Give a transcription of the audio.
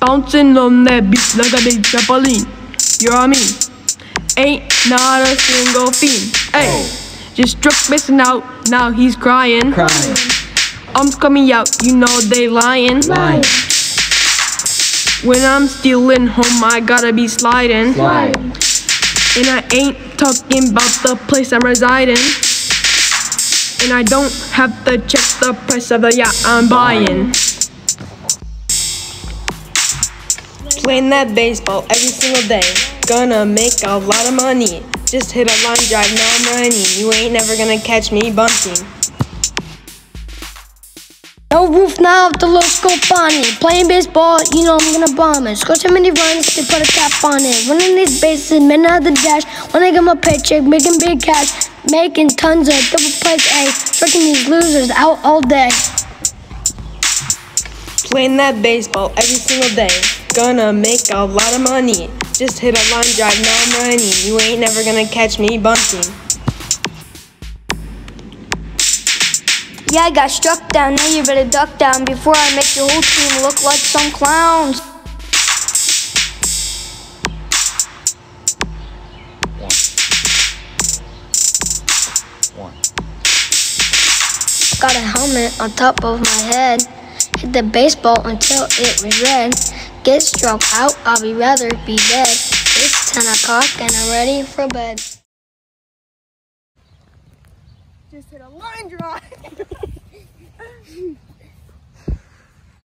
Bouncing on that beat like a big trampoline. You know what I mean? Ain't not a single fiend. Hey, just struck missing out. Now he's crying. Crying. Arms coming out. You know they lying. Lying. When I'm stealing home, I gotta be sliding. Slide. And I ain't talking about the place I'm residing. And I don't have to check the price of the yacht I'm buying. Playing that baseball every single day. Gonna make a lot of money. Just hit a line drive, now I'm running. You ain't never gonna catch me bunting. No roof now, the low scope on it. Playing baseball, you know I'm gonna bomb it. Score so many runs, they put a cap on it. Running these bases, men out of the dash. When I get my paycheck, making big cash. Making tons of double plays, A. Striking these losers out all day. Playing that baseball every single day. Gonna make a lot of money. Just hit a line drive, now I'm running. You ain't never gonna catch me bunting. Yeah, I got struck down, now you better duck down before I make your whole team look like some clowns. One. Got a helmet on top of my head. Hit the baseball until it was red. Get struck out, I'll be rather be dead. It's 10 o'clock and I'm ready for bed. Just hit a line drive.